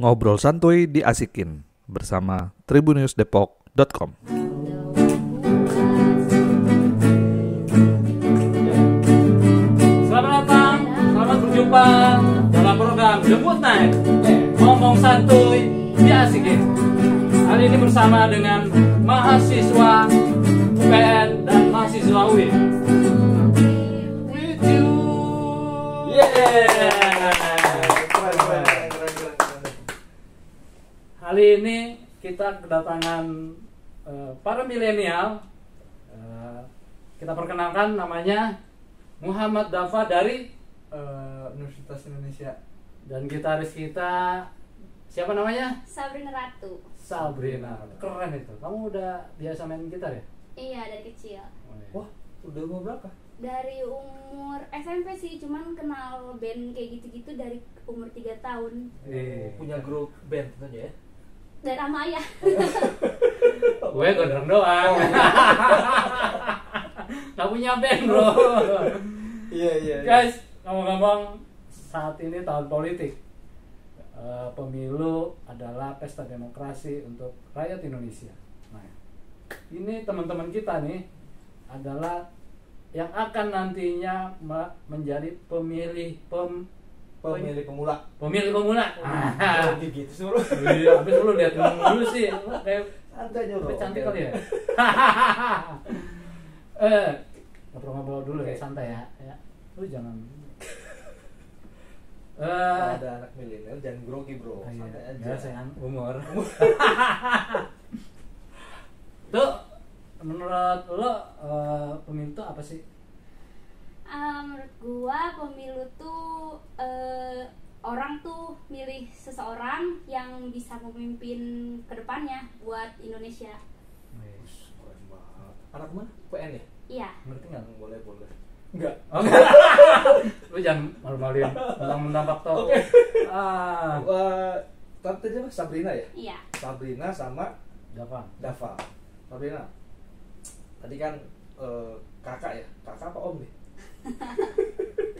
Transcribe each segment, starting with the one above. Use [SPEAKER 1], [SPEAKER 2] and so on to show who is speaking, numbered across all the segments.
[SPEAKER 1] ngobrol santuy diasikin bersama tribunnews.depok.com.
[SPEAKER 2] Selamat datang, selamat berjumpa dalam program Jemput Night Ngomong santuy, diasikin Hari ini bersama dengan mahasiswa UPN dan mahasiswa UI With you. Yeah Kali ini kita kedatangan eh, para milenial Eh, Kita perkenalkan namanya Muhammad Dafa dari
[SPEAKER 3] Eh, Universitas Indonesia
[SPEAKER 2] dan gitaris kita siapa namanya?
[SPEAKER 4] Sabrina Ratu.
[SPEAKER 2] Sabrina. Keren itu. Kamu udah biasa main gitar ya?
[SPEAKER 4] Iya dari kecil.
[SPEAKER 3] wah udah umur berapa
[SPEAKER 4] Dari umur SMP sih, cuman kenal band kayak gitu-gitu dari umur 3 tahun.
[SPEAKER 2] Eh,
[SPEAKER 3] punya grup band tentunya ya
[SPEAKER 4] Dan sama ayah.
[SPEAKER 2] gue gondrong doang. Gak punya band bro.
[SPEAKER 3] iya iya
[SPEAKER 2] Guys, ngomong-ngomong saat ini tahun politik. Eh, pemilu adalah pesta demokrasi untuk rakyat Indonesia. Nah, ini teman-teman kita nih adalah yang akan nantinya me- menjadi pemilih pem
[SPEAKER 3] pemilih pemula
[SPEAKER 2] pemilih pemula. Ah.
[SPEAKER 3] jadi gitu sih bro
[SPEAKER 2] Iya, habis lu lihat dulu sih, kayak
[SPEAKER 3] santai
[SPEAKER 2] Tapi cantik kali ya. eh, ngobrol-ngobrol dulu kayak santai ya. ya. Lu jangan. Eh,
[SPEAKER 3] Kalau ada anak milenial jangan grogi bro
[SPEAKER 2] iya,
[SPEAKER 3] santai aja
[SPEAKER 2] ya, sayang umur. Tuh, menurut lo pemilu tuh apa sih?
[SPEAKER 4] Ah, menurut gua pemilu tuh eh, orang tuh milih seseorang yang bisa memimpin ke depannya buat Indonesia.
[SPEAKER 3] Banget anak mana PN ya
[SPEAKER 4] Iya.
[SPEAKER 2] Ngerti nggak?
[SPEAKER 3] boleh boleh enggak
[SPEAKER 2] Oh, lu jangan malu-maluin mentang-mentang faktor.
[SPEAKER 3] Oke.
[SPEAKER 2] Ah,
[SPEAKER 3] Wah, tadi apa Sabrina ya
[SPEAKER 4] Iya.
[SPEAKER 3] Sabrina sama
[SPEAKER 2] Dava.
[SPEAKER 3] Dava Sabrina tadi kan eh, kakak ya kakak apa om nih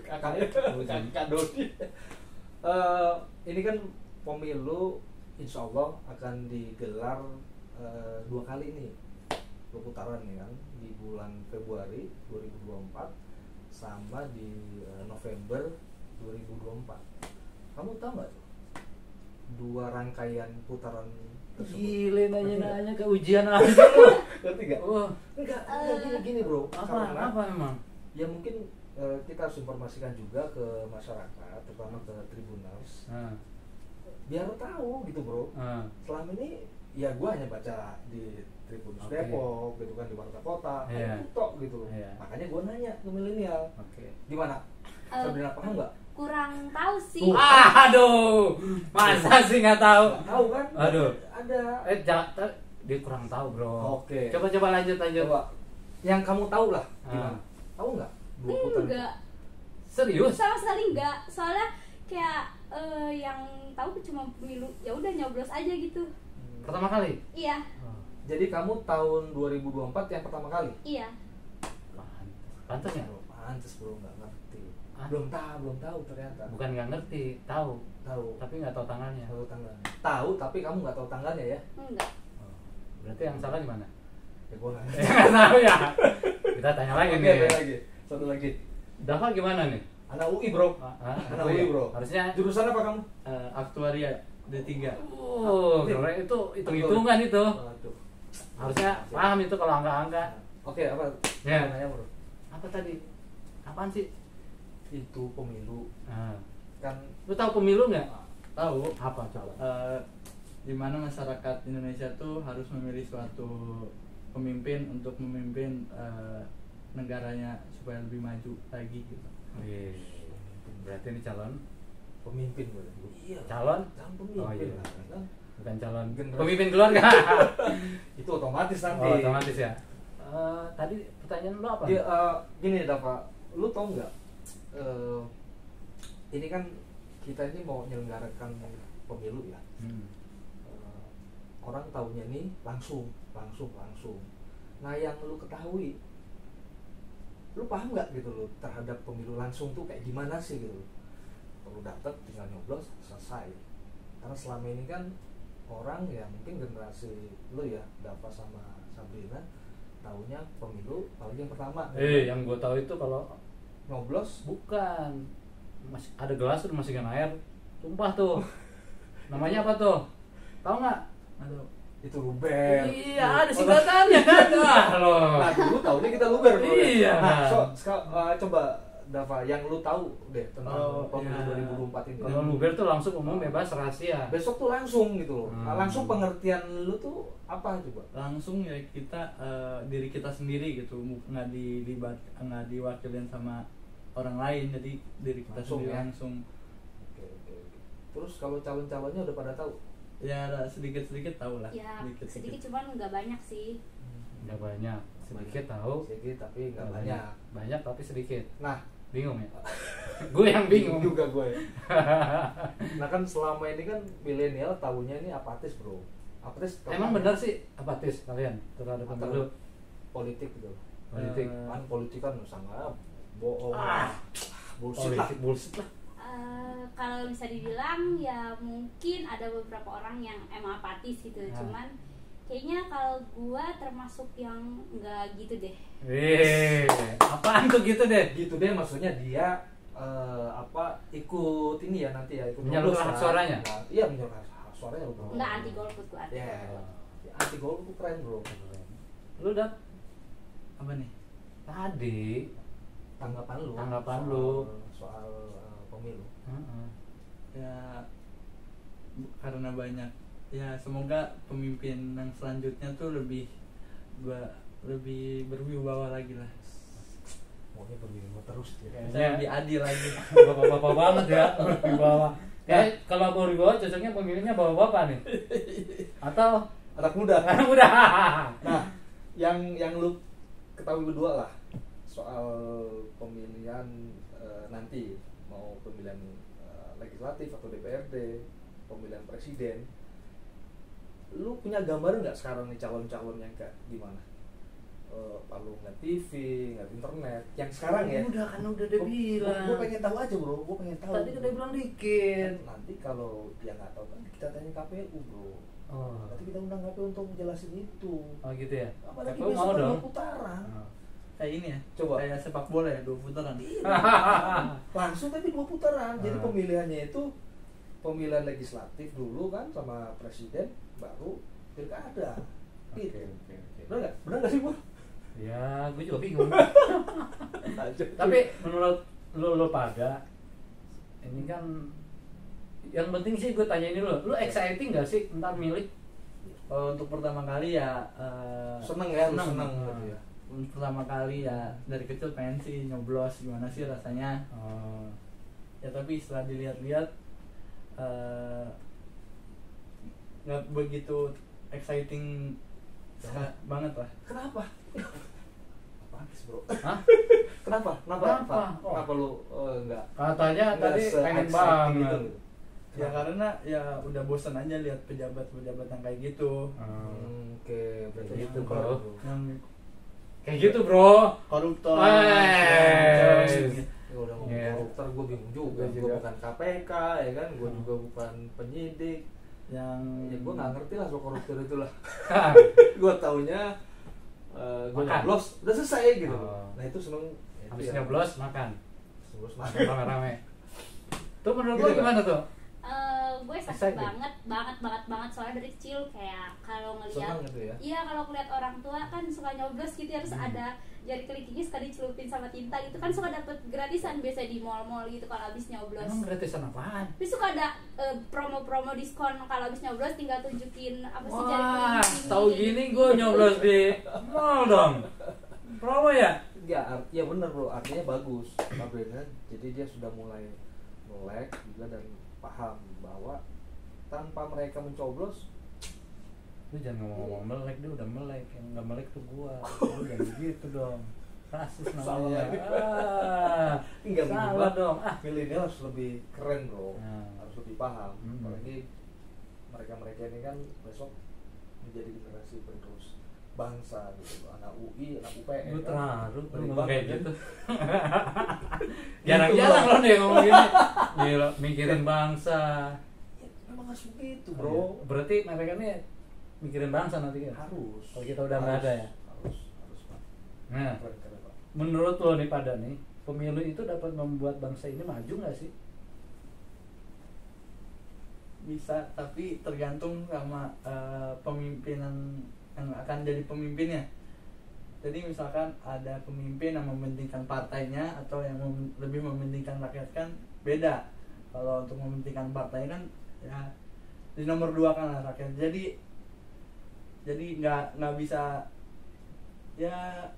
[SPEAKER 3] kakaknya kakak Dodi Eh, ini kan pemilu insya Allah akan digelar eh, dua kali nih dua putaran nih kan di bulan Februari 2024 sama di eh, November 2024 kamu tahu nggak dua rangkaian putaran tersebut
[SPEAKER 2] Gile nanya-nanya ke ujian aja lu.
[SPEAKER 3] ngerti nggak?
[SPEAKER 2] Wah,
[SPEAKER 3] Enggak, enggak gini gini bro.
[SPEAKER 2] apa
[SPEAKER 3] Karena
[SPEAKER 2] apa emang?
[SPEAKER 3] Ya mungkin eh, kita harus informasikan juga ke masyarakat, terutama ke tribunals,
[SPEAKER 2] Nah,
[SPEAKER 3] biar tahu gitu bro.
[SPEAKER 2] nah.
[SPEAKER 3] Selama ini ya gua hanya baca di Tribunus
[SPEAKER 2] Oke.
[SPEAKER 3] Depok, gitu kan di Warta Kota,
[SPEAKER 2] Iya.
[SPEAKER 3] itu tok gitu.
[SPEAKER 2] Iya.
[SPEAKER 3] Makanya gua nanya ke milenial,
[SPEAKER 2] Oke.
[SPEAKER 3] gimana?
[SPEAKER 4] Eh,
[SPEAKER 3] Sabrina paham nggak?
[SPEAKER 4] Kurang tahu sih.
[SPEAKER 3] Tuh.
[SPEAKER 2] Ah, aduh, masa sih nggak tahu?
[SPEAKER 3] Tahu kan?
[SPEAKER 2] Aduh.
[SPEAKER 3] Ada.
[SPEAKER 2] Eh, jangan, dia kurang tahu bro.
[SPEAKER 3] Oke.
[SPEAKER 2] Coba coba lanjut lanjut.
[SPEAKER 3] Coba. Yang kamu tahu lah,
[SPEAKER 2] Ah.
[SPEAKER 3] gimana? Tahu nggak? Dua.
[SPEAKER 4] Enggak.
[SPEAKER 2] Serius?
[SPEAKER 4] Sama sekali enggak. Soalnya kayak eh, yang tahu tuh cuma pemilu. Ya udah nyoblos aja gitu.
[SPEAKER 2] Pertama kali?
[SPEAKER 4] Iya.
[SPEAKER 3] Jadi kamu tahun 2024 yang pertama kali?
[SPEAKER 4] Iya.
[SPEAKER 2] Pantas ya?
[SPEAKER 3] Bro, pantes bro nggak ngerti.
[SPEAKER 2] Hah?
[SPEAKER 3] Belum tahu, belum tahu ternyata.
[SPEAKER 2] Bukan nggak ngerti, tahu,
[SPEAKER 3] Tahu.
[SPEAKER 2] tapi nggak tahu tangannya.
[SPEAKER 3] Tahu tanggalnya. Tahu tapi kamu nggak tahu tanggalnya ya?
[SPEAKER 4] Enggak.
[SPEAKER 2] Oh, Berarti yang salah di mana?
[SPEAKER 3] Ya ngerti.
[SPEAKER 2] nggak tahu ya. Kita tanya lagi nih.
[SPEAKER 3] ada lagi. Satu lagi.
[SPEAKER 2] Dava gimana nih?
[SPEAKER 3] Anak UI bro.
[SPEAKER 2] Ah, ah,
[SPEAKER 3] Anak UI bro.
[SPEAKER 2] Harusnya
[SPEAKER 3] Jurusan apa kamu?
[SPEAKER 5] Eh, aktuaria D3
[SPEAKER 2] Oh, keren itu hitung-hitungan itu.
[SPEAKER 3] Waduh.
[SPEAKER 2] Harusnya paham itu kalau angka-angka.
[SPEAKER 3] Oke apa?
[SPEAKER 2] Ya.
[SPEAKER 3] Nanya bro.
[SPEAKER 2] Apa tadi? Apaan sih?
[SPEAKER 3] Itu pemilu
[SPEAKER 2] Nah,
[SPEAKER 3] kan
[SPEAKER 2] lu tahu pemilu nggak?
[SPEAKER 5] tahu
[SPEAKER 2] Apa coba?
[SPEAKER 5] eh, di mana masyarakat Indonesia tuh harus memilih suatu pemimpin untuk memimpin eh, negaranya supaya lebih maju lagi gitu
[SPEAKER 2] Wih, berarti ini calon
[SPEAKER 3] pemimpin bro. Iya.
[SPEAKER 2] calon
[SPEAKER 3] Calon pemimpin.
[SPEAKER 2] Oh, iya.
[SPEAKER 3] lah, kan?
[SPEAKER 2] bukan calon
[SPEAKER 3] Generasi.
[SPEAKER 2] pemimpin keluarga.
[SPEAKER 3] Itu otomatis nanti.
[SPEAKER 2] oh, otomatis ya. Eh, tadi pertanyaan lu apa?
[SPEAKER 3] Dia, eh, gini Dava, lu tau nggak? eh, ini kan kita ini mau menyelenggarakan pemilu ya.
[SPEAKER 2] Hmm.
[SPEAKER 3] Orang taunya nih langsung, langsung, langsung. Nah yang lu ketahui, lu paham nggak gitu lo terhadap pemilu langsung tuh kayak gimana sih gitu? Perlu daftar, tinggal nyoblos, selesai. karena selama ini kan orang ya mungkin generasi lu ya Dava sama Sabrina tahunya pemilu apalagi yang pertama
[SPEAKER 2] Eh, yang gue tahu itu kalau
[SPEAKER 3] nyoblos
[SPEAKER 2] bukan masih ada gelas tuh dimasukin air, tumpah tuh. Namanya apa tuh? Tahu nggak?
[SPEAKER 5] Aduh.
[SPEAKER 3] itu luber
[SPEAKER 2] Iya, ada singkatannya kan. Lo.
[SPEAKER 3] nah dulu tahunya kita luber bro
[SPEAKER 2] Iya.
[SPEAKER 3] nah, so, eh, coba Dava yang lu tahu deh tentang
[SPEAKER 5] Oh,
[SPEAKER 3] pemilu
[SPEAKER 5] iya.
[SPEAKER 3] 2024 ini
[SPEAKER 2] Kalau luber tuh langsung umum bebas rahasia.
[SPEAKER 3] besok tuh langsung gitu loh Nah,
[SPEAKER 2] Hmm.
[SPEAKER 3] langsung pengertian lu tuh apa coba
[SPEAKER 5] langsung ya kita eh, diri kita sendiri gitu nggak dilibat nggak diwakilin sama orang lain jadi diri kita
[SPEAKER 3] Langsung
[SPEAKER 5] sendiri
[SPEAKER 3] ya?
[SPEAKER 5] langsung
[SPEAKER 3] oke oke oke terus kalau calon-calonnya udah pada tahu
[SPEAKER 5] ya sedikit sedikit tahu lah.
[SPEAKER 4] Ya
[SPEAKER 5] sedikit
[SPEAKER 4] sedikit cuman nggak banyak sih.
[SPEAKER 2] Nggak banyak, sedikit tahu.
[SPEAKER 3] sedikit tapi nggak
[SPEAKER 2] Nggak
[SPEAKER 3] banyak.
[SPEAKER 2] Banyak. Tapi sedikit.
[SPEAKER 3] nah.
[SPEAKER 2] Bingung ya? gue yang bingung.
[SPEAKER 3] juga gue nah kan selama ini kan milenial tahunya ini apatis bro. Apatis
[SPEAKER 2] Emang
[SPEAKER 3] kan?
[SPEAKER 2] benar sih apatis kalian? Terhadap
[SPEAKER 3] Atau
[SPEAKER 2] pemilu.
[SPEAKER 3] politik gitu
[SPEAKER 2] politik?
[SPEAKER 5] Eh,
[SPEAKER 3] kan politik kan sangat bohong.
[SPEAKER 2] Ah.
[SPEAKER 3] bullshit lah.
[SPEAKER 2] politik bullshit lah.
[SPEAKER 4] Eh, kalau bisa dibilang ya mungkin ada beberapa orang yang emang apatis gitu
[SPEAKER 2] Nah.
[SPEAKER 4] cuman kayaknya kalau gua termasuk yang nggak gitu deh
[SPEAKER 2] Eh, apaan tuh gitu deh?
[SPEAKER 3] gitu deh maksudnya dia eh, apa ikut ini ya nanti ya ikut
[SPEAKER 2] Menyalurkan
[SPEAKER 3] nyoblos
[SPEAKER 2] hak
[SPEAKER 3] kan.
[SPEAKER 2] suaranya?
[SPEAKER 3] Nah, iya menyalurkan hak suaranya bro
[SPEAKER 4] nggak anti golput gua anti
[SPEAKER 3] ya
[SPEAKER 4] golput.
[SPEAKER 3] anti golput keren bro
[SPEAKER 2] Lu udah
[SPEAKER 5] apa nih
[SPEAKER 2] tadi
[SPEAKER 3] tanggapan lu
[SPEAKER 2] Tanggapan
[SPEAKER 3] soal,
[SPEAKER 2] lu.
[SPEAKER 3] soal pemilu
[SPEAKER 2] Heeh.
[SPEAKER 5] ya bu- karena banyak ya semoga pemimpin yang selanjutnya tuh lebih gua lebih berwibawa lagi lah
[SPEAKER 3] maunya berwibawa terus
[SPEAKER 2] Kayaknya-
[SPEAKER 5] saya lebih adil lagi
[SPEAKER 2] bapak-bapak banget ya di bawah. Kayak kalau bawah cocoknya pemilihnya bapak-bapak nih. Atau
[SPEAKER 3] anak muda
[SPEAKER 2] anak muda.
[SPEAKER 3] nah yang yang lu ketahui berdua lah soal pemilihan eh, nanti mau pemilihan eh, legislatif atau DPRD pemilihan presiden lu punya gambaran nggak sekarang nih calon-calonnya kayak gimana Eh, lalu ngeliat TV, ngeliat internet, yang sekarang ya.
[SPEAKER 2] Udah kan udah dia bilang.
[SPEAKER 3] Gue pengen tahu aja bro, gue pengen tahu.
[SPEAKER 2] Tadi kan dia bilang dikit.
[SPEAKER 3] Nanti kalau dia nggak tahu kan kita tanya KPU bro.
[SPEAKER 2] Oh.
[SPEAKER 3] Nanti kita undang KPU untuk menjelasin itu.
[SPEAKER 2] Oh gitu ya.
[SPEAKER 3] Apalagi
[SPEAKER 2] KPU
[SPEAKER 3] besok
[SPEAKER 2] mau dong.
[SPEAKER 3] putaran.
[SPEAKER 2] Oh.
[SPEAKER 5] Kayak ini ya
[SPEAKER 3] Coba.
[SPEAKER 5] kayak sepak bola ya dua putaran
[SPEAKER 3] Langsung tapi dua putaran. Jadi
[SPEAKER 2] Ah.
[SPEAKER 3] pemilihannya itu pemilihan legislatif dulu kan sama presiden, baru pilkada.
[SPEAKER 2] Oke,
[SPEAKER 3] Gitu.
[SPEAKER 2] oke, oke.
[SPEAKER 3] Bener nggak? Bener nggak sih bu?
[SPEAKER 2] Ya, gue juga bingung.
[SPEAKER 3] Tapi
[SPEAKER 2] menurut lu lu pada ini kan yang penting sih gue tanya ini lu, lu exciting gak sih ntar milih?
[SPEAKER 5] kalau untuk pertama kali ya eh,
[SPEAKER 3] seneng ya,
[SPEAKER 2] Seneng.
[SPEAKER 3] seneng
[SPEAKER 2] Ah.
[SPEAKER 3] gitu ya.
[SPEAKER 5] Pertama kali ya dari kecil pengen sih nyoblos gimana sih rasanya
[SPEAKER 2] Oh,
[SPEAKER 5] ya tapi setelah dilihat-lihat eh, nggak begitu exciting banget lah
[SPEAKER 3] Kenapa? Apaan bro?
[SPEAKER 2] Hah?
[SPEAKER 3] Kenapa? Kenapa?
[SPEAKER 2] Kenapa?
[SPEAKER 3] Kenapa, Kenapa lu eh, nggak?
[SPEAKER 2] Katanya
[SPEAKER 3] nggak
[SPEAKER 2] tadi pengen
[SPEAKER 3] itu
[SPEAKER 2] banget.
[SPEAKER 3] gitu?
[SPEAKER 5] ya karena ya udah bosan aja lihat pejabat-pejabat yang kayak gitu
[SPEAKER 2] Oh.
[SPEAKER 3] Hmm, Oke, berarti
[SPEAKER 2] Gitu,
[SPEAKER 3] itu
[SPEAKER 2] bro.
[SPEAKER 5] yang
[SPEAKER 2] Kayak gitu bro.
[SPEAKER 5] koruptor gitu.
[SPEAKER 3] Ya udah ngomong
[SPEAKER 2] Iya.
[SPEAKER 3] koruptor gue bingung juga.
[SPEAKER 2] Gua
[SPEAKER 3] Gue bukan KPK ya kan, gue
[SPEAKER 2] Hmm.
[SPEAKER 3] juga bukan penyidik.
[SPEAKER 5] yang
[SPEAKER 3] Ya gue nggak ngerti lah soal koruptor itu lah.
[SPEAKER 2] Ah.
[SPEAKER 3] gue taunya uh, gue
[SPEAKER 2] Makan.
[SPEAKER 3] nyoblos udah selesai gitu.
[SPEAKER 2] Oh.
[SPEAKER 3] Nah itu seneng.
[SPEAKER 2] Habis
[SPEAKER 3] ya.
[SPEAKER 2] nyoblos makan.
[SPEAKER 3] Nyoblos
[SPEAKER 2] Makan
[SPEAKER 3] makan.
[SPEAKER 2] rame-rame. Tuh menurut
[SPEAKER 3] Gitu
[SPEAKER 2] lu
[SPEAKER 3] nggak?
[SPEAKER 2] gimana tuh?
[SPEAKER 4] Eh, gue sakit banget banget banget banget soalnya dari kecil kayak kalau ngelihat
[SPEAKER 3] gitu ya.
[SPEAKER 4] iya kalau ngeliat orang tua kan suka nyoblos gitu harus
[SPEAKER 2] Hmm.
[SPEAKER 4] ada jari kelingkingnya suka dicelupin sama tinta gitu kan suka dapet gratisan biasa di mall-mall gitu kalau habis nyoblos
[SPEAKER 2] Emang gratisan apaan?
[SPEAKER 4] tapi suka ada eh, promo-promo diskon kalau habis nyoblos tinggal tunjukin apa sih jari
[SPEAKER 2] Wah,
[SPEAKER 4] kelingking
[SPEAKER 2] tahu gini
[SPEAKER 4] gitu.
[SPEAKER 2] gue nyoblos di mall dong. Promo ya?
[SPEAKER 3] Ya, ya bener bro, artinya bagus Sabrina. Jadi dia sudah mulai melek juga dan paham bahwa tanpa mereka mencoblos
[SPEAKER 2] Lu jangan ngomong-ngomong melek, dia udah melek. Yang nggak melek tuh gua. Lu jangan begitu dong. Rasis namanya. Ah,
[SPEAKER 3] Enggak
[SPEAKER 2] salah dong. Ah,
[SPEAKER 3] milenial harus lebih keren bro,
[SPEAKER 2] Nah.
[SPEAKER 3] harus lebih paham.
[SPEAKER 2] Hmm.
[SPEAKER 3] Apalagi mereka-mereka ini kan besok menjadi generasi penerus bangsa gitu, anak UI, anak UPN.
[SPEAKER 2] Lu
[SPEAKER 3] kan.
[SPEAKER 2] terharu ngomong
[SPEAKER 3] banget,
[SPEAKER 2] kayak
[SPEAKER 3] kan?
[SPEAKER 2] gitu. Jarang-jarang
[SPEAKER 3] Gitu,
[SPEAKER 2] lo
[SPEAKER 3] Bro.
[SPEAKER 2] nih ngomong gini. Gila, mikirin bangsa.
[SPEAKER 3] Ya, memang harus begitu
[SPEAKER 2] Oh,
[SPEAKER 3] bro
[SPEAKER 2] iya. Berarti mereka ini mikirin bangsa nanti kan?
[SPEAKER 3] harus
[SPEAKER 2] Kalau kita udah nggak ada ya?
[SPEAKER 3] harus harus pak
[SPEAKER 2] Nah,
[SPEAKER 3] Keren, keren, Pak.
[SPEAKER 2] menurut lo nih pada nih, pemilu itu dapat membuat bangsa ini maju nggak sih?
[SPEAKER 5] bisa tapi tergantung sama eh, pemimpinan yang akan jadi pemimpinnya. Jadi misalkan ada pemimpin yang mementingkan partainya atau yang mem- lebih mementingkan rakyat kan beda. Kalau untuk mementingkan partai kan ya di nomor dua kan rakyat. Jadi jadi nggak nggak bisa ya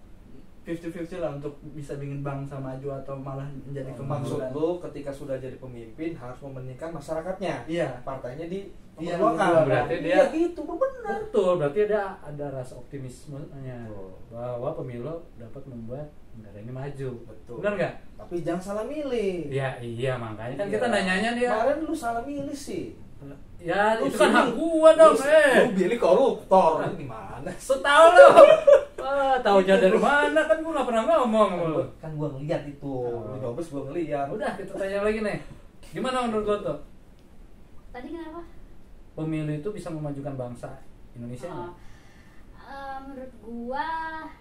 [SPEAKER 5] 50-50 lah untuk bisa bikin bangsa maju atau malah menjadi
[SPEAKER 3] maksud
[SPEAKER 5] kemakmuran.
[SPEAKER 3] lu ketika sudah jadi pemimpin harus mementingkan masyarakatnya
[SPEAKER 5] iya
[SPEAKER 3] partainya di
[SPEAKER 5] Iya,
[SPEAKER 3] kan?
[SPEAKER 2] berarti
[SPEAKER 3] iya
[SPEAKER 2] dia-
[SPEAKER 3] gitu benar
[SPEAKER 2] Betul, berarti ada ada rasa optimismenya
[SPEAKER 3] Betul.
[SPEAKER 2] bahwa pemilu dapat membuat negara ini maju.
[SPEAKER 3] Betul.
[SPEAKER 2] Benar nggak?
[SPEAKER 3] tapi jangan salah milih
[SPEAKER 2] Ya iya makanya kan
[SPEAKER 3] Iya.
[SPEAKER 2] kita nanyanya dia.
[SPEAKER 3] kemarin lu salah milih sih
[SPEAKER 2] Ya
[SPEAKER 3] Lu
[SPEAKER 2] itu kan hak gua dong,
[SPEAKER 3] lu,
[SPEAKER 2] eh.
[SPEAKER 3] lu pilih koruptor lu gimana
[SPEAKER 2] Setahu lo. Ah, taunya dari mana kan gua nggak pernah ngomong lu.
[SPEAKER 3] kan gua ngeliat itu
[SPEAKER 2] Oh.
[SPEAKER 3] lu nyobes gua ngeliat
[SPEAKER 2] Udah kita tanya lagi nih. Gimana menurut lo tuh?
[SPEAKER 4] Tadi kenapa?
[SPEAKER 2] Pemilu itu bisa memajukan bangsa Indonesia
[SPEAKER 4] Oh, eh, menurut gua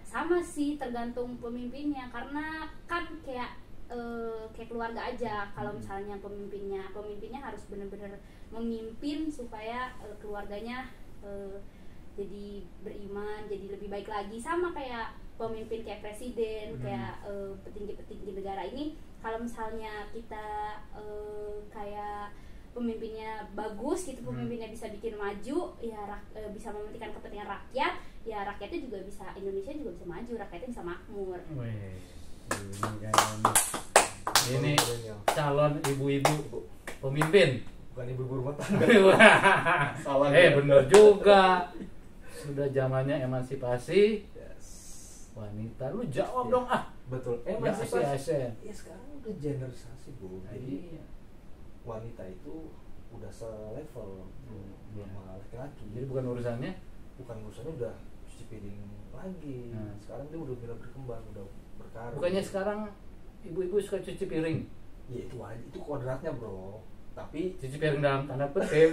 [SPEAKER 4] sama sih tergantung pemimpinnya karena kan kayak eh, kayak keluarga aja kalau misalnya pemimpinnya pemimpinnya harus benar-benar memimpin supaya eh, keluarganya eh, jadi beriman jadi lebih baik lagi sama kayak pemimpin kayak presiden
[SPEAKER 2] Hmm.
[SPEAKER 4] kayak eh, petinggi-petinggi negara ini kalau misalnya kita eh, kayak pemimpinnya bagus gitu
[SPEAKER 2] Hmm.
[SPEAKER 4] pemimpinnya bisa bikin maju ya rak- eh, bisa mementingkan kepentingan rakyat ya rakyatnya juga bisa Indonesia juga bisa maju rakyatnya bisa makmur
[SPEAKER 2] Wih, ini calon ibu-ibu pemimpin.
[SPEAKER 3] bukan ibu-ibu rumah tangga Salah
[SPEAKER 2] eh bener juga. Sudah zamannya emansipasi
[SPEAKER 3] Yes.
[SPEAKER 2] wanita. Lu jawab
[SPEAKER 3] Iya.
[SPEAKER 2] dong ah.
[SPEAKER 3] betul
[SPEAKER 2] Ya,
[SPEAKER 3] emansipasi
[SPEAKER 2] ASN.
[SPEAKER 3] ya sekarang udah generalisasi bu jadi
[SPEAKER 2] Iya.
[SPEAKER 3] wanita itu udah selevel
[SPEAKER 2] Iya.
[SPEAKER 3] sama laki-laki
[SPEAKER 2] Jadi bukan urusannya.
[SPEAKER 3] bukan urusannya udah cuci piring lagi
[SPEAKER 2] Nah.
[SPEAKER 3] sekarang dia udah mulai berkembang udah berkarir
[SPEAKER 2] Bukannya sekarang ibu-ibu suka cuci piring.
[SPEAKER 3] ya itu wajib itu kodratnya bro tapi
[SPEAKER 2] Cuci piring dalam tanda kutip.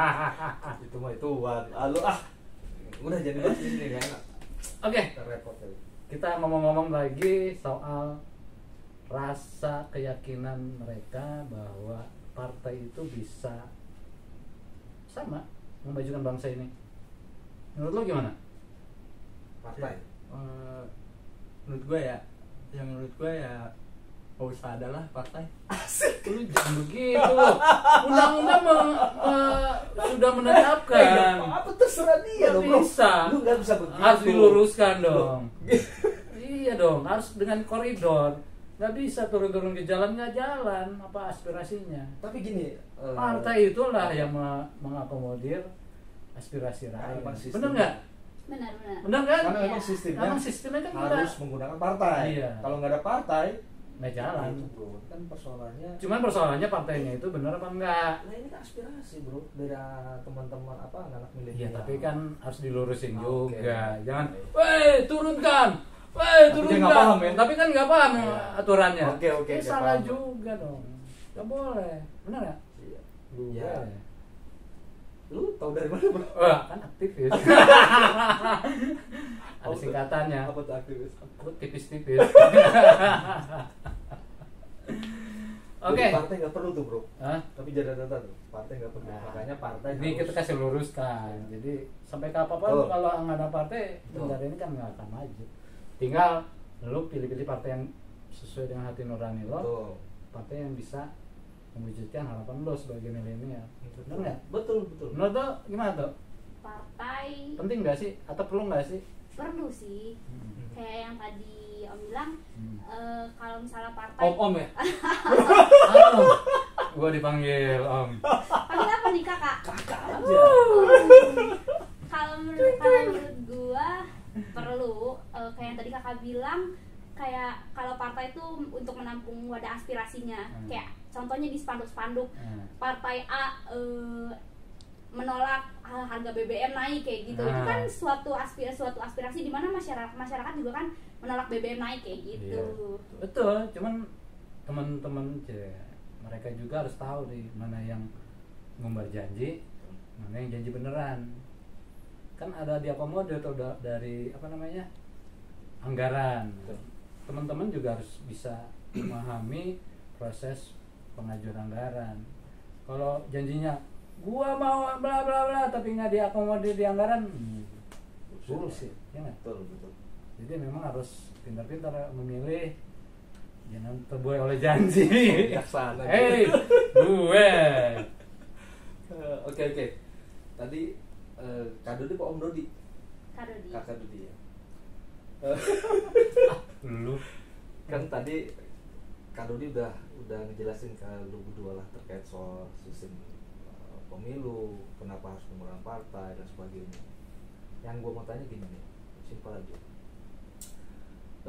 [SPEAKER 3] itu mah itu wan Halo ah udah jadi bahas ini gak enak
[SPEAKER 2] Oke,
[SPEAKER 3] kita repot ya
[SPEAKER 2] kita ngomong-ngomong lagi soal rasa keyakinan mereka bahwa partai itu bisa sama memajukan bangsa ini. Menurut lo gimana?
[SPEAKER 3] partai
[SPEAKER 5] Eh, menurut gue ya yang menurut gue ya gak usah ada lah partai
[SPEAKER 2] Lu jangan begitu. Undang-undang me- me- sudah menetapkan.
[SPEAKER 3] Eh, apa terserah dia dong bro
[SPEAKER 2] bisa.
[SPEAKER 3] lu nggak bisa begitu
[SPEAKER 2] Harus diluruskan dong. iya dong, harus dengan koridor. Nggak bisa turun-turun ke jalan nggak jalan apa aspirasinya.
[SPEAKER 3] tapi gini eh,
[SPEAKER 2] Partai itulah yang me- mengakomodir aspirasi rakyat. Benar nggak?
[SPEAKER 4] benar-benar
[SPEAKER 2] Benar kan?
[SPEAKER 3] karena
[SPEAKER 4] Iya.
[SPEAKER 3] memang sistemnya
[SPEAKER 2] Memang sistemnya kan
[SPEAKER 3] harus menggunakan partai
[SPEAKER 2] Iya.
[SPEAKER 3] kalau nggak ada partai
[SPEAKER 2] nggak jalan.
[SPEAKER 3] itu bro kan persoalannya
[SPEAKER 2] Cuman persoalannya partainya itu benar apa enggak?
[SPEAKER 3] nah ini kan aspirasi bro dari teman-teman apa anak milenial
[SPEAKER 2] Iya, tapi kan harus dilurusin
[SPEAKER 3] Oke.
[SPEAKER 2] juga. Jangan,
[SPEAKER 3] Oke.
[SPEAKER 2] weh turunkan, weh
[SPEAKER 3] Tapi dia
[SPEAKER 2] turunkan.
[SPEAKER 3] nggak paham ya?
[SPEAKER 2] Tapi kan nggak paham
[SPEAKER 3] Iya.
[SPEAKER 2] aturannya.
[SPEAKER 3] Oke, oke,
[SPEAKER 2] Eh,
[SPEAKER 3] oke,
[SPEAKER 2] salah
[SPEAKER 3] paham.
[SPEAKER 2] juga dong. Gak boleh, benar nggak?
[SPEAKER 3] Iya.
[SPEAKER 2] Gue.
[SPEAKER 3] Lu tahu dari mana bro
[SPEAKER 2] Wah, kan aktivis. Ada singkatannya.
[SPEAKER 3] apa tuh aktivis
[SPEAKER 2] Aku tipis-tipis. Oke.
[SPEAKER 3] Jadi partai nggak perlu tuh bro
[SPEAKER 2] Hah?
[SPEAKER 3] tapi jadi catatan tuh partai nggak perlu
[SPEAKER 2] Nah,
[SPEAKER 3] makanya partai
[SPEAKER 2] Ini
[SPEAKER 3] harus-
[SPEAKER 2] kita kasih luruskan. Jadi sampai kapan
[SPEAKER 3] Betul.
[SPEAKER 2] kalau nggak ada partai, negara ini kan nggak akan maju. Tinggal lu pilih-pilih partai yang sesuai dengan hati nurani lo, partai yang bisa mewujudkan harapan lo sebagai milenial. Benar nggak?
[SPEAKER 3] betul betul
[SPEAKER 2] Menurut lo gimana tuh?
[SPEAKER 4] partai
[SPEAKER 2] Penting nggak sih? Atau perlu nggak sih?
[SPEAKER 4] perlu sih
[SPEAKER 2] Hmm.
[SPEAKER 4] kayak yang tadi om bilang
[SPEAKER 2] Hmm.
[SPEAKER 4] eh, kalau misalnya partai
[SPEAKER 2] Om om ya? Oh, gua dipanggil om.
[SPEAKER 4] panggil apa nih kakak
[SPEAKER 3] kakak aja
[SPEAKER 4] kalau menurut kalau menurut gua perlu eh, kayak yang tadi kakak bilang kayak kalau partai itu untuk menampung wadah aspirasinya
[SPEAKER 2] Hmm.
[SPEAKER 4] kayak contohnya di spanduk-spanduk.
[SPEAKER 2] Nah,
[SPEAKER 4] partai A eh, menolak ha- harga BBM naik kayak gitu. Itu
[SPEAKER 2] Nah.
[SPEAKER 4] kan suatu aspirasi suatu aspirasi di mana masyarakat masyarakat juga kan menolak BBM naik kayak gitu.
[SPEAKER 2] Iya. Betul, cuman teman-teman mereka juga harus tahu nih mana yang ngumbar janji mana yang janji beneran. Kan ada diakomodir tuh da- dari apa namanya anggaran. Teman-teman juga harus bisa memahami proses pengajuan anggaran. Kalau janjinya gua mau bla bla bla tapi nggak diakomodir di anggaran hmm, bullshit. Ya nggak?
[SPEAKER 3] betul betul.
[SPEAKER 2] Jadi memang harus pintar-pintar memilih jangan terbuai oleh janji.
[SPEAKER 3] Bijaksana
[SPEAKER 2] Hei, gue.
[SPEAKER 3] Oke oke. Tadi eh, Kak Dodi Pak Om Dodi?
[SPEAKER 4] Kado di
[SPEAKER 3] kakak Dodi ya.
[SPEAKER 2] Lu.
[SPEAKER 3] Kan tadi Kak Dodi udah udah ngejelasin ke lu berdua lah terkait soal sistem uh, pemilu, kenapa harus pengurangan partai dan sebagainya. Yang gue mau tanya gini nih, simpel aja.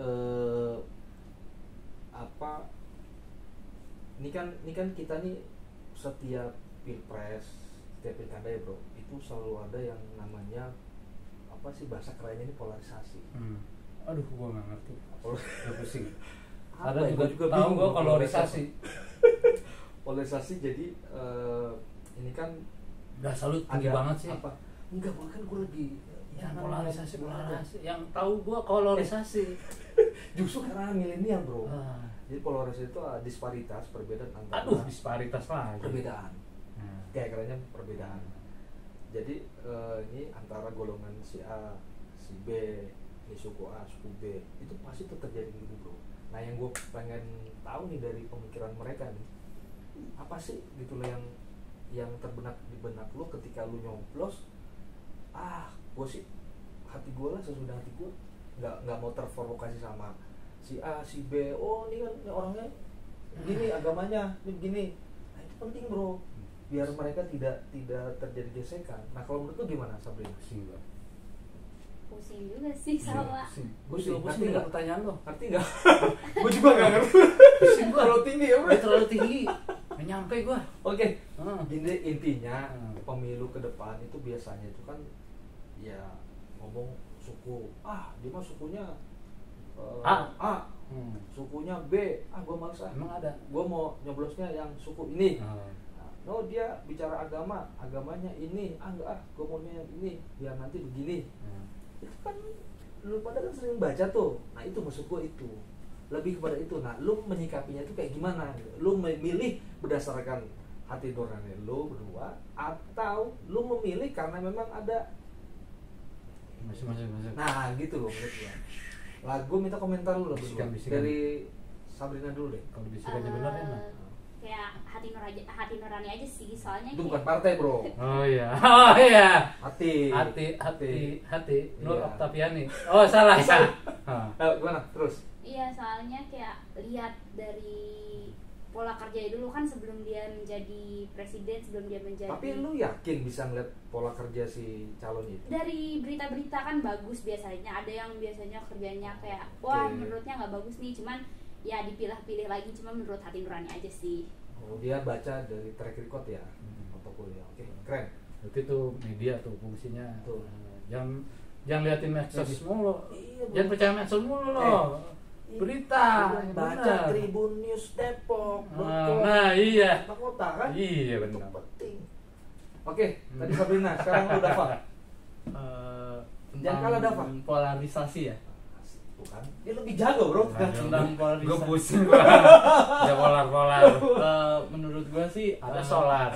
[SPEAKER 3] Eh apa? Ini kan ini kan kita nih setiap pilpres, setiap pilkada ya bro, itu selalu ada yang namanya apa sih bahasa kerennya ini polarisasi.
[SPEAKER 2] Hmm. Aduh, gua nggak ngerti.
[SPEAKER 3] Pol-
[SPEAKER 2] Udah pusing.
[SPEAKER 3] Apa
[SPEAKER 2] Ada
[SPEAKER 3] ya?
[SPEAKER 2] juga,
[SPEAKER 3] juga
[SPEAKER 2] tahu gua kolorisasi.
[SPEAKER 3] polarisasi jadi eh, ini kan
[SPEAKER 2] Udah selalu tinggi banget sih.
[SPEAKER 3] apa enggak bahkan gue lagi
[SPEAKER 2] Ya,
[SPEAKER 3] namanya
[SPEAKER 2] polarisasi,
[SPEAKER 3] nggak
[SPEAKER 2] polarisasi. Yang tahu gua kolorisasi.
[SPEAKER 3] justru karena milenial bro
[SPEAKER 2] Ah.
[SPEAKER 3] jadi polarisasi itu ah, disparitas perbedaan antara
[SPEAKER 2] Aduh, disparitas lagi.
[SPEAKER 3] perbedaan
[SPEAKER 2] Nah.
[SPEAKER 3] kayak kerennya perbedaan jadi eh, ini antara golongan si A si B ini suku A suku B itu pasti tuh terjadi gitu bro nah yang gue pengen tahu nih dari pemikiran mereka nih apa sih gitu loh yang yang terbenak di benak lo ketika lu nyoblos? Ah gue sih hati gue lah sesudah hati gue nggak nggak mau terprovokasi sama si A si B. Oh ini kan ini orangnya gini agamanya ini begini nah itu penting bro. Biar mereka tidak tidak terjadi gesekan. Nah kalau menurut lu gimana Sabrina?
[SPEAKER 2] Gua.
[SPEAKER 4] Pusing juga sih sama
[SPEAKER 2] Pusing.
[SPEAKER 3] Gua
[SPEAKER 2] Gua
[SPEAKER 3] sih
[SPEAKER 2] juga
[SPEAKER 3] ngerti
[SPEAKER 2] pusing
[SPEAKER 3] nggak?
[SPEAKER 2] pertanyaan lo.
[SPEAKER 3] ngerti nggak gue juga nggak ngerti
[SPEAKER 2] Pusing
[SPEAKER 3] terlalu tinggi ya bro
[SPEAKER 2] terlalu tinggi. Nggak nyampe gua.
[SPEAKER 3] oke
[SPEAKER 2] Ah.
[SPEAKER 3] Gini intinya
[SPEAKER 2] Hmm.
[SPEAKER 3] pemilu ke depan itu biasanya itu kan ya ngomong suku ah dia mah sukunya eh,
[SPEAKER 2] A.
[SPEAKER 3] A
[SPEAKER 2] Hmm.
[SPEAKER 3] sukunya B ah gue males ah
[SPEAKER 2] Emang ada?
[SPEAKER 3] gue mau nyoblosnya yang suku ini
[SPEAKER 2] Ah.
[SPEAKER 3] Nah, no dia bicara agama agamanya ini ah enggak ah gue maunya yang ini biar nanti begini
[SPEAKER 2] Hmm.
[SPEAKER 3] Itu kan lu pada kan sering baca tuh. Nah itu maksud gue itu. Lebih kepada itu. Nah lu menyikapinya itu kayak gimana lu memilih berdasarkan hati nurani lu berdua atau lu memilih karena memang ada
[SPEAKER 2] Masih masih masih.
[SPEAKER 3] nah gitu loh menurut gue lah gue minta komentar lu lah dari Sabrina dulu deh.
[SPEAKER 2] Kalau bisikannya benar
[SPEAKER 4] Eh,
[SPEAKER 2] enak.
[SPEAKER 4] Kayak hati nurani hati nurani aja sih soalnya
[SPEAKER 3] itu
[SPEAKER 4] kayak-
[SPEAKER 3] bukan partai bro
[SPEAKER 2] Oh iya. Oh iya.
[SPEAKER 3] hati
[SPEAKER 2] Hati hati hati Nur
[SPEAKER 3] Iya.
[SPEAKER 2] Oktaviani. Oh salah ya. Ah.
[SPEAKER 3] Eh, gimana terus
[SPEAKER 4] Iya, soalnya kayak lihat dari pola kerja dulu kan sebelum dia menjadi presiden, sebelum dia menjadi
[SPEAKER 3] tapi lu yakin bisa ngeliat pola kerja si calon itu
[SPEAKER 4] dari berita-berita kan bagus biasanya ada yang biasanya kerjanya kayak wah
[SPEAKER 3] Oke.
[SPEAKER 4] menurutnya nggak bagus nih cuman ya dipilah-pilih lagi cuma menurut hati nurani aja sih
[SPEAKER 3] oh, dia baca dari track record ya
[SPEAKER 2] Hmm.
[SPEAKER 3] protokol ya oke keren
[SPEAKER 2] Berarti itu media tuh fungsinya.
[SPEAKER 3] Tuh.
[SPEAKER 2] Eh, Jangan jangan liatin medsos mulu.
[SPEAKER 3] Iya.
[SPEAKER 2] Jangan percaya medsos mulu loh. Berita. yang
[SPEAKER 3] baca. Tribun News Depok
[SPEAKER 2] Ah, Nah, iya.
[SPEAKER 3] Kota kan
[SPEAKER 2] Iya
[SPEAKER 3] itu
[SPEAKER 2] benar.
[SPEAKER 3] penting oke tadi Sabrina sekarang lu Dava
[SPEAKER 5] Eh,
[SPEAKER 3] Jangan kalah, Dava.
[SPEAKER 5] tentang polarisasi ya
[SPEAKER 3] tuh kan. Dia lebih jago bro.
[SPEAKER 2] Nah,
[SPEAKER 5] tentang
[SPEAKER 2] Gue
[SPEAKER 5] polarisasi
[SPEAKER 2] pusing. Gua. Ya polar polar.
[SPEAKER 5] Eh, menurut gua sih
[SPEAKER 2] Ada
[SPEAKER 5] eh,
[SPEAKER 2] solar.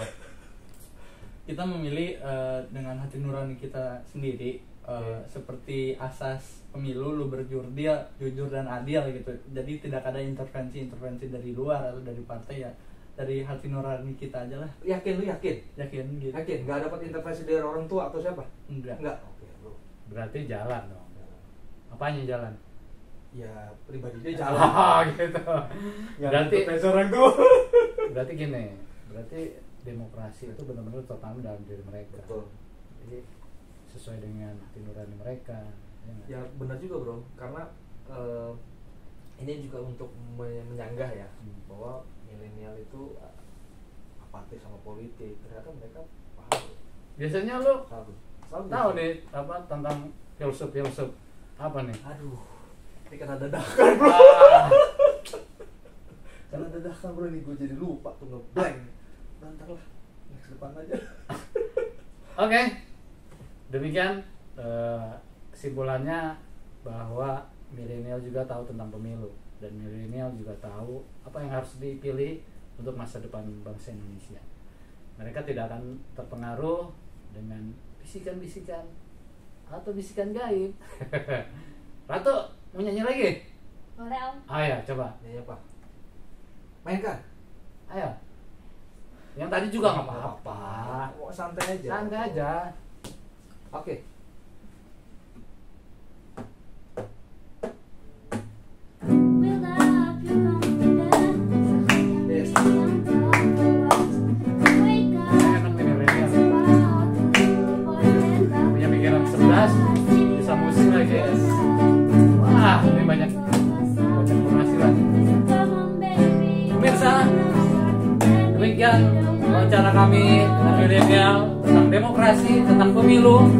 [SPEAKER 5] kita memilih eh, dengan hati nurani kita sendiri eh,
[SPEAKER 3] Iya.
[SPEAKER 5] seperti asas pemilu lu berjurdil jujur dan adil gitu. Jadi tidak ada intervensi intervensi dari luar atau dari partai ya. Dari hati nurani kita aja lah.
[SPEAKER 3] Yakin lu yakin?
[SPEAKER 5] Yakin gitu.
[SPEAKER 3] Yakin? Nggak dapat intervensi dari orang tua atau siapa?
[SPEAKER 5] Enggak
[SPEAKER 3] enggak oke bro.
[SPEAKER 2] Berarti jalan dong. Apanya jalan?
[SPEAKER 3] Ya pribadi dia jalan
[SPEAKER 2] gitu.
[SPEAKER 3] Nggak
[SPEAKER 2] Berarti
[SPEAKER 3] orang tua
[SPEAKER 2] berarti gini. Berarti demokrasi itu benar-benar tertanam dalam diri mereka.
[SPEAKER 3] betul
[SPEAKER 2] Jadi sesuai dengan hati nurani mereka. ya
[SPEAKER 3] ya benar juga bro karena eh, ini juga untuk me- menyanggah ya
[SPEAKER 2] Hmm.
[SPEAKER 3] bahwa milenial itu eh, apatis sama politik ternyata mereka paham.
[SPEAKER 2] Biasanya.
[SPEAKER 3] Selalu
[SPEAKER 2] tahu nih apa tentang filsuf filsuf apa nih?
[SPEAKER 3] aduh ini ada dadakan bro.
[SPEAKER 2] Ah,
[SPEAKER 3] karena dadakan bro ini gue jadi lupa tuh ngeblank. Bentar lah next depan aja.
[SPEAKER 2] Oke, demikian eh, kesimpulannya bahwa milenial juga tahu tentang pemilu. Dan milenial juga tahu apa yang harus dipilih untuk masa depan bangsa Indonesia. Mereka tidak akan terpengaruh dengan bisikan-bisikan atau bisikan gaib. Ratu mau nyanyi lagi?
[SPEAKER 4] boleh om
[SPEAKER 2] Ayo coba,
[SPEAKER 3] ya ya pak mainkan
[SPEAKER 2] ayo. Yang tadi juga nggak apa-apa.
[SPEAKER 3] Mau santai aja
[SPEAKER 2] Santai aja.
[SPEAKER 3] oke
[SPEAKER 4] Will
[SPEAKER 2] kami dengan milenial tentang demokrasi, tentang pemilu.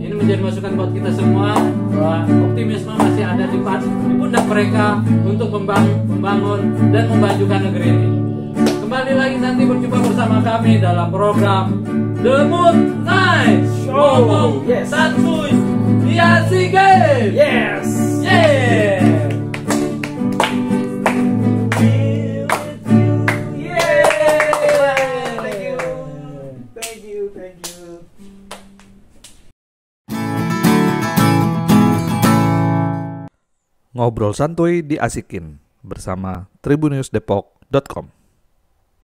[SPEAKER 2] Ini menjadi masukan buat kita semua bahwa optimisme masih ada di, di pundak mereka untuk membangun, membangun dan memajukan negeri ini. Kembali lagi nanti berjumpa bersama kami dalam program The Moon Night
[SPEAKER 3] Show. Yes.
[SPEAKER 2] santuy diasikin.
[SPEAKER 3] yes
[SPEAKER 2] Yeah.
[SPEAKER 1] Ngobrol santuy diasikin bersama tribunnewsdepok.com.